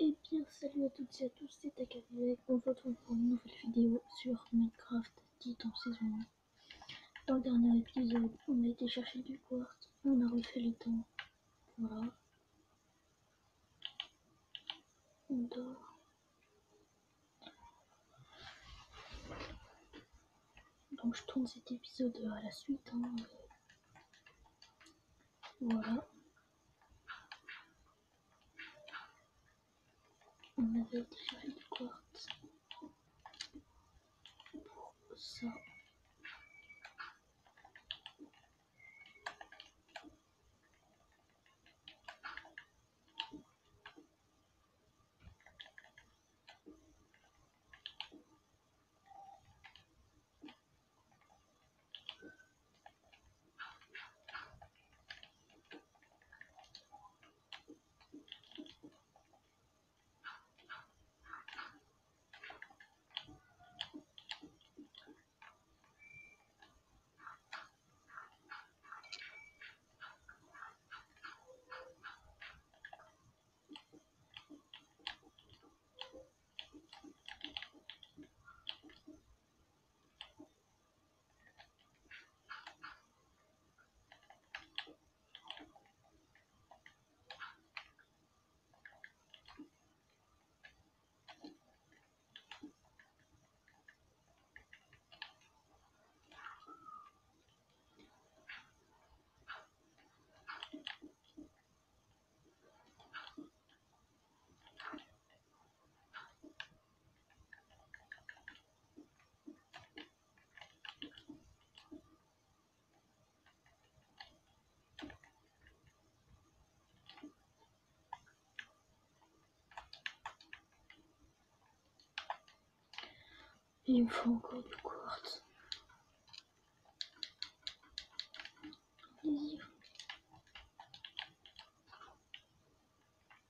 Et bien salut à toutes et à tous, c'est Takavek, on se retrouve pour une nouvelle vidéo sur Minecraft Titan saison 1. Dans le dernier épisode, on a été chercher du quartz, on a refait les temps, voilà. On dort. Donc je tourne cet épisode à la suite, hein. voilà. On avait déjà du quartz pour ça. Il me faut encore du quartz.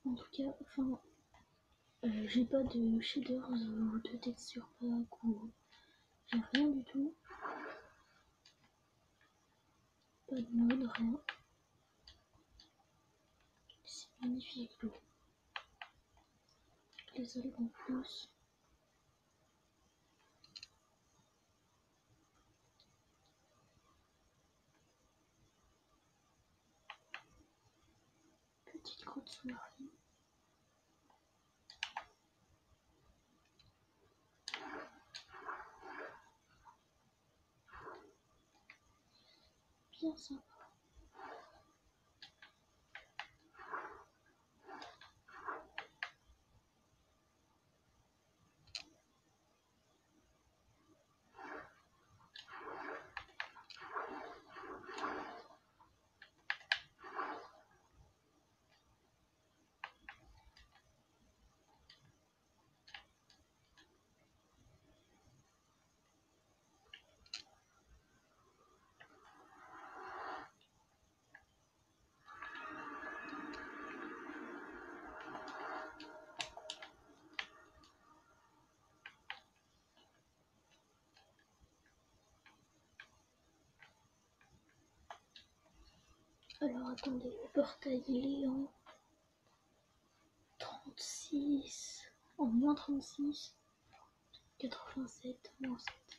En tout cas, enfin, euh, j'ai pas de shaders ou de texture pack ou j'ai rien du tout. Pas de mode, rien. C'est magnifique. Les algues en plus. Bien Alors attendez, le portail il est en 36, en moins 36, 87, moins 7.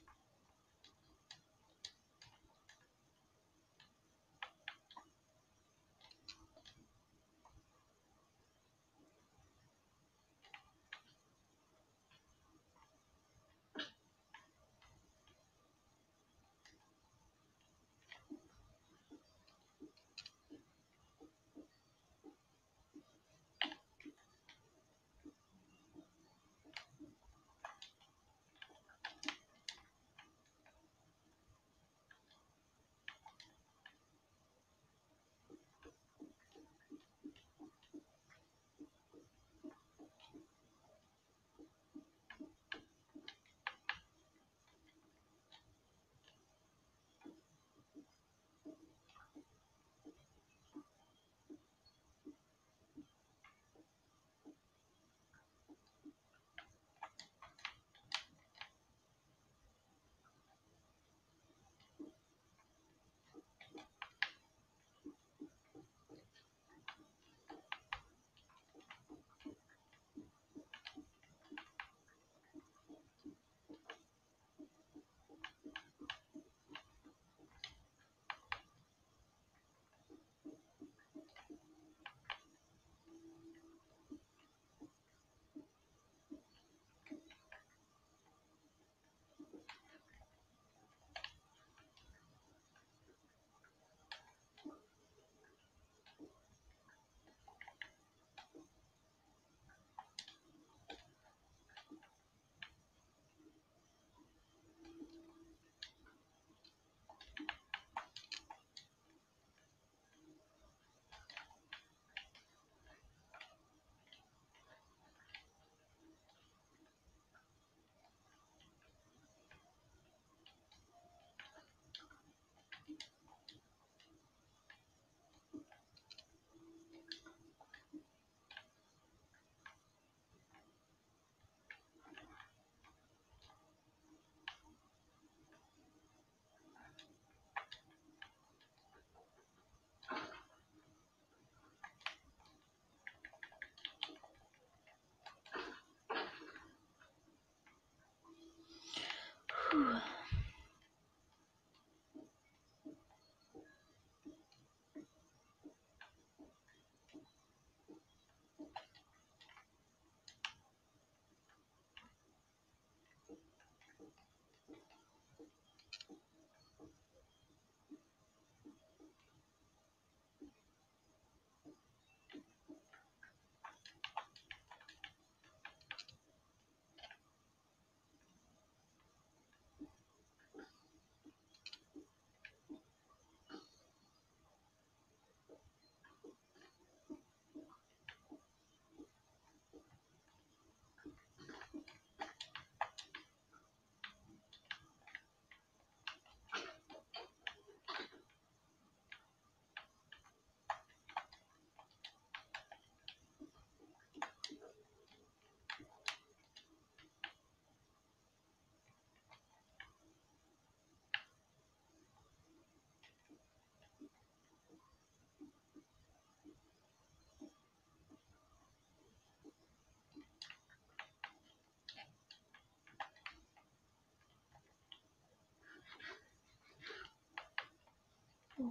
Ooh.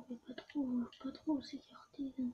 Pouvait pas trop, pas trop s'écarter. hein.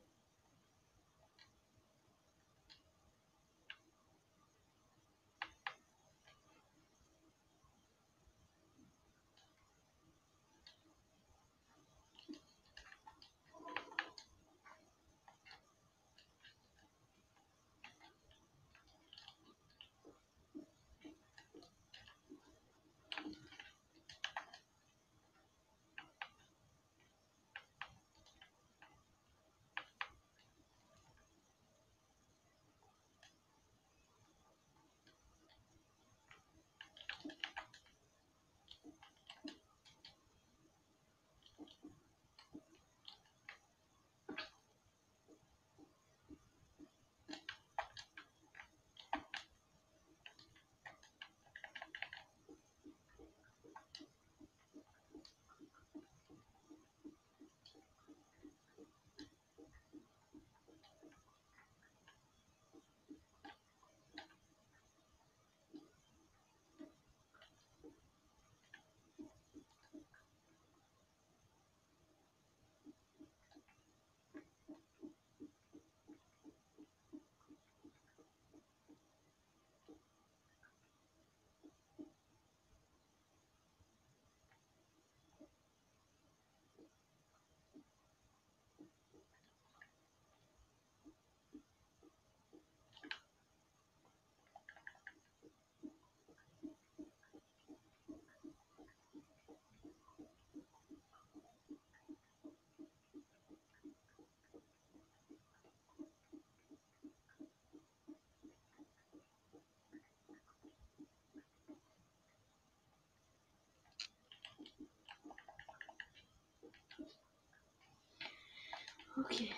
Okay.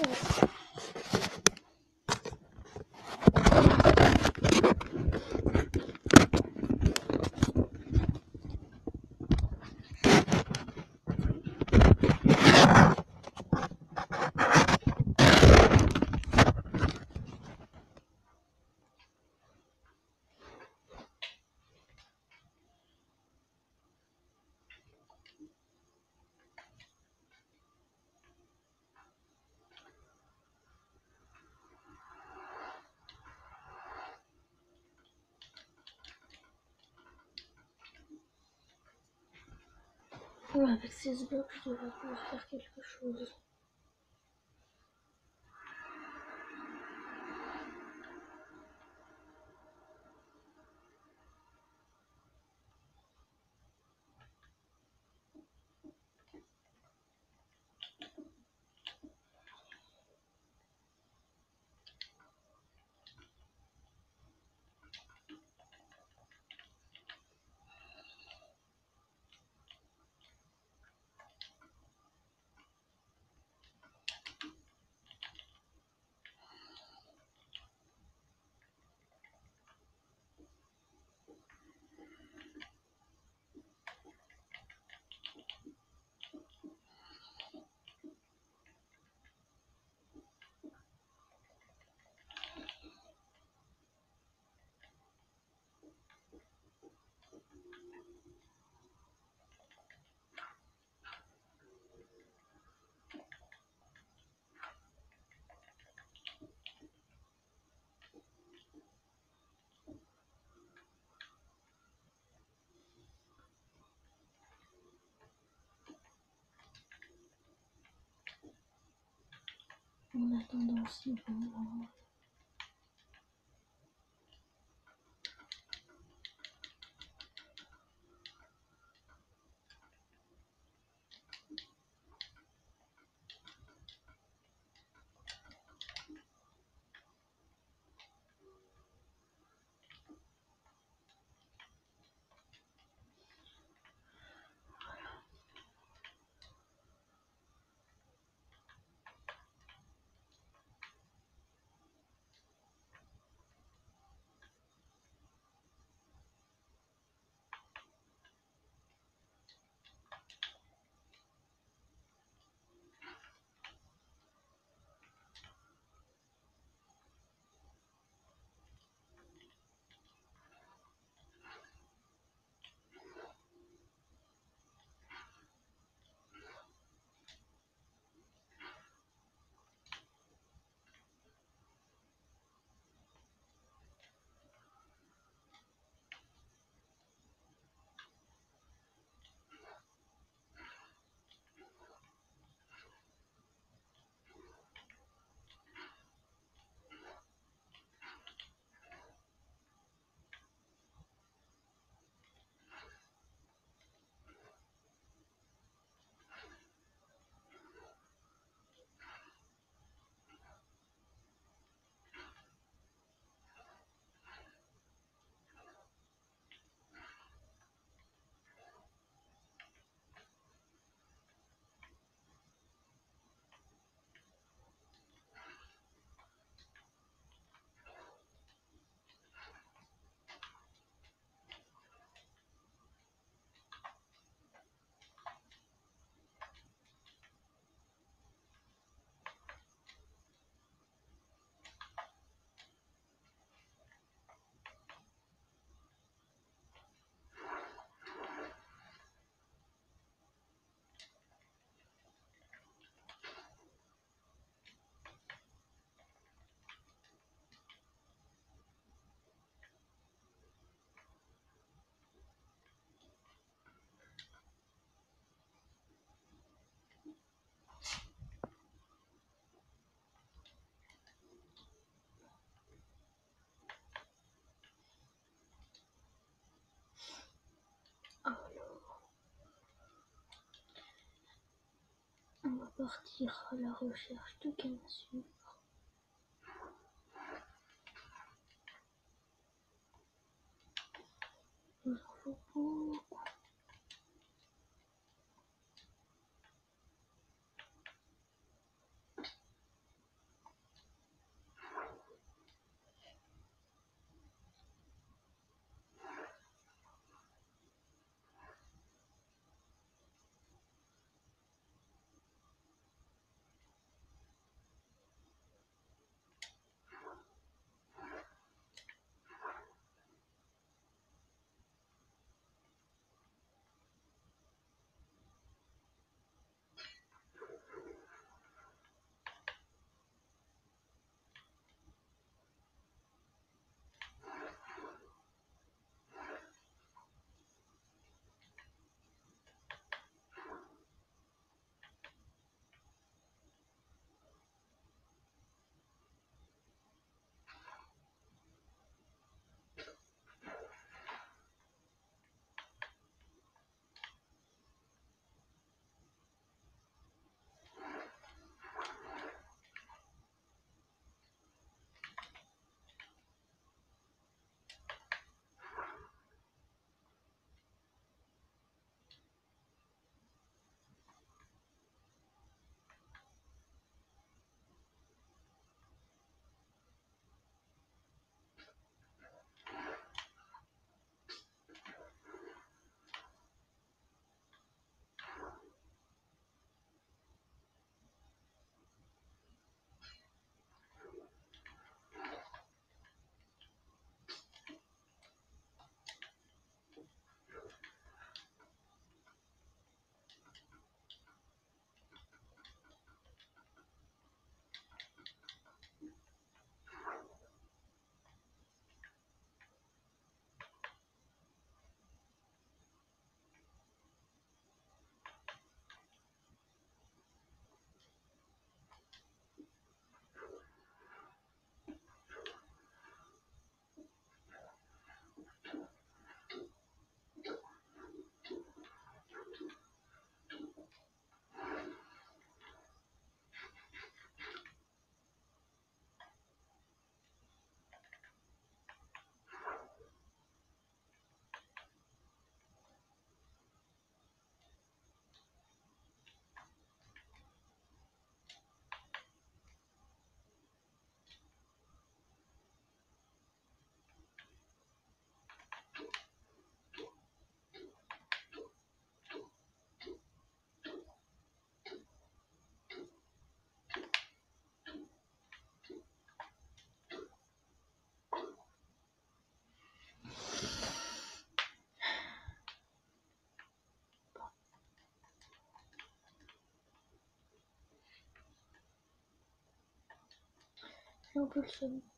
Of. Ouais, avec blocs, je devrais pouvoir faire quelque chose. En attendant, si bon. Partir à la recherche de canne à sucre. En faut beaucoup.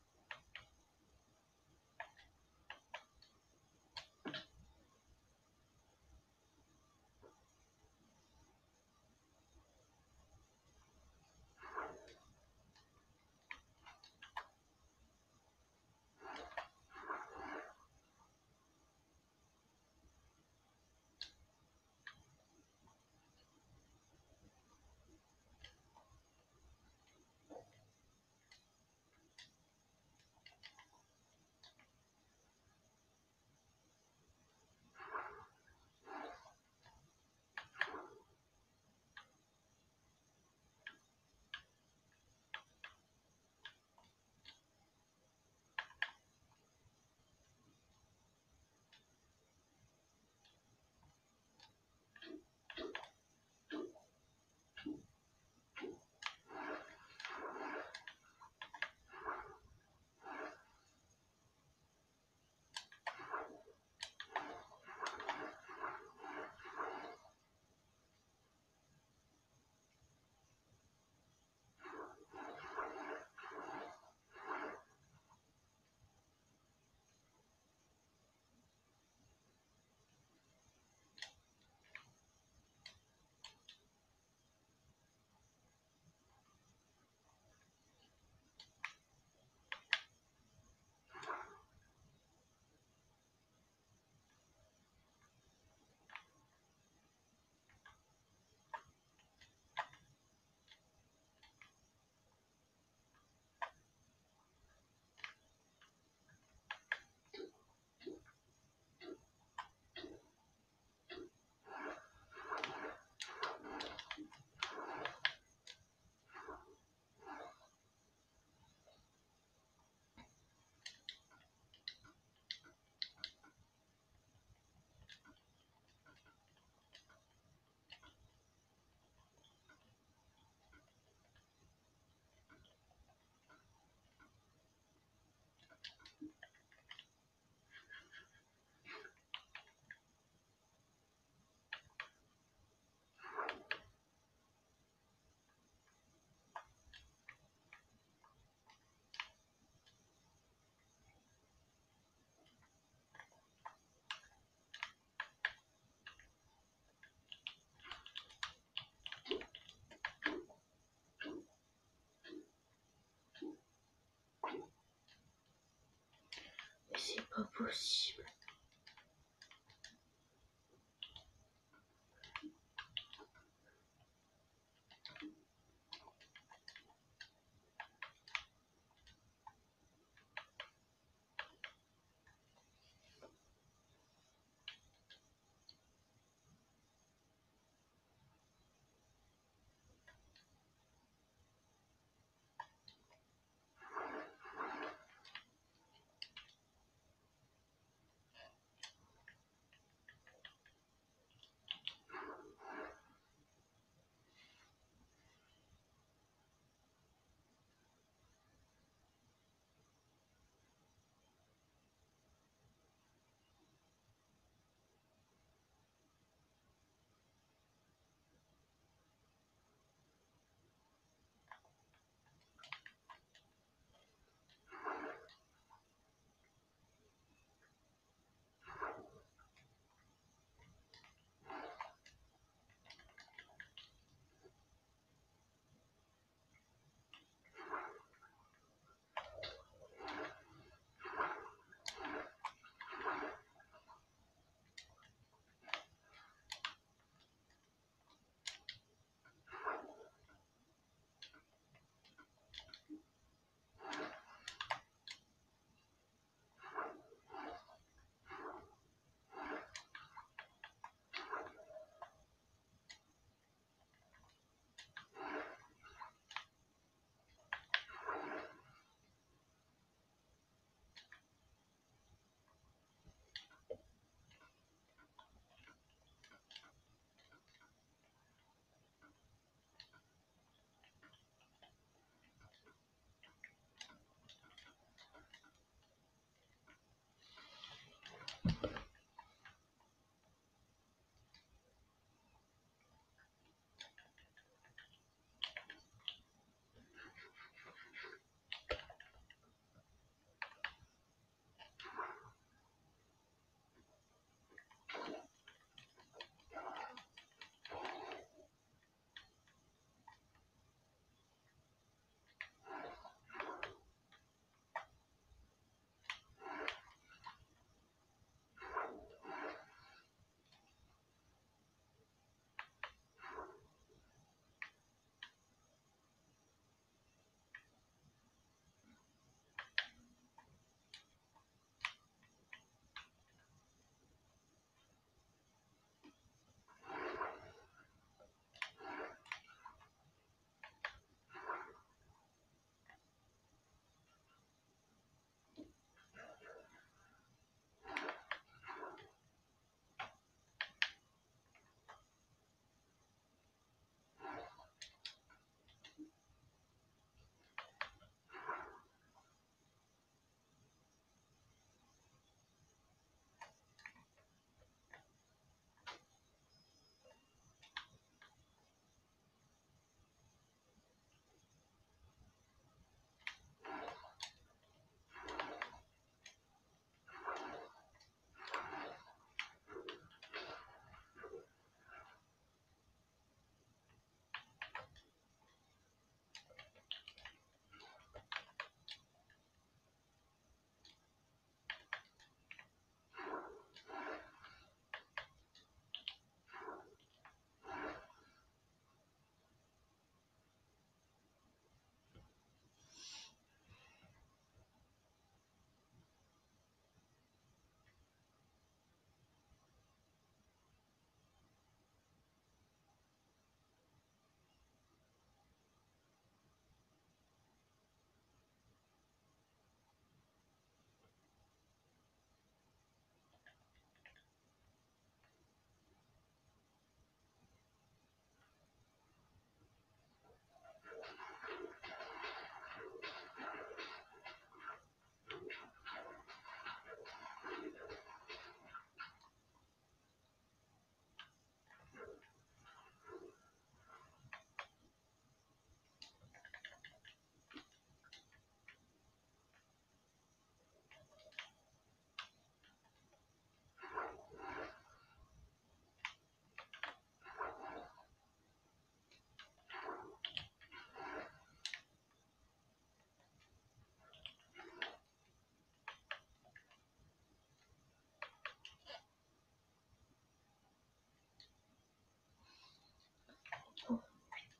J'ai un peu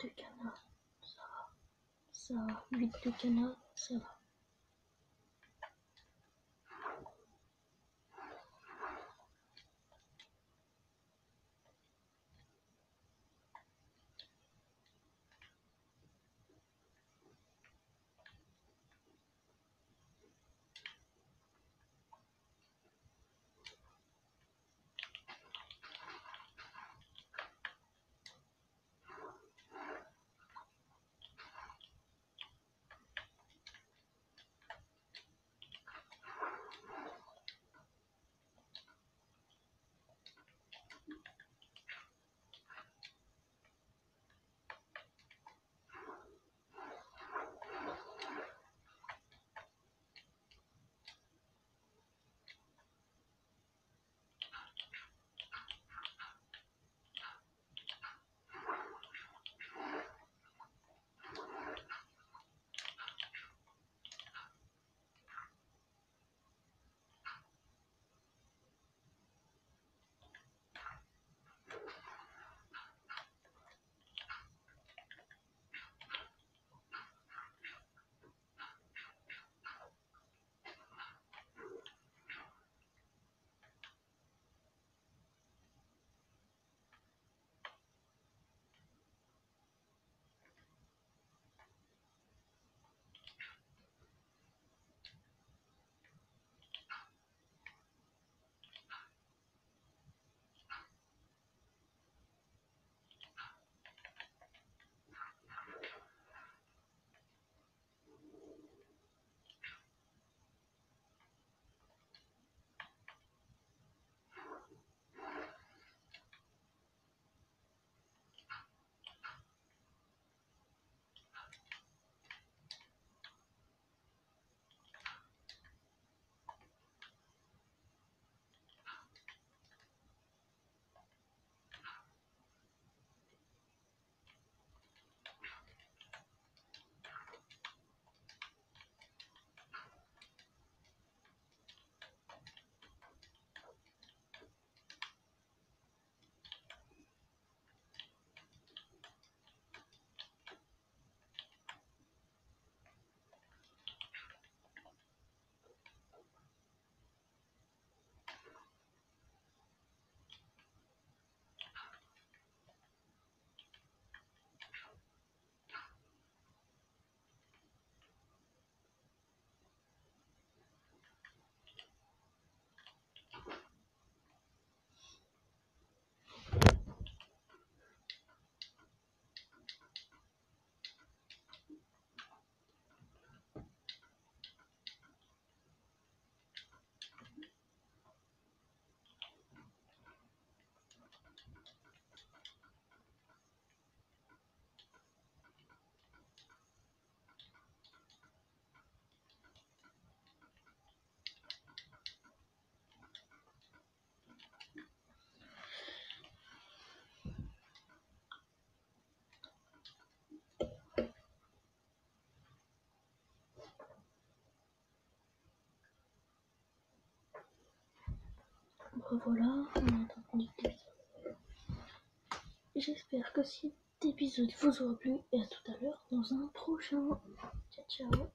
de canard, ça va. Ça va. 8 de canard, ça va. Voilà, on a entendu J'espère que cet épisode vous aura plu et à tout à l'heure dans un prochain. Ciao ciao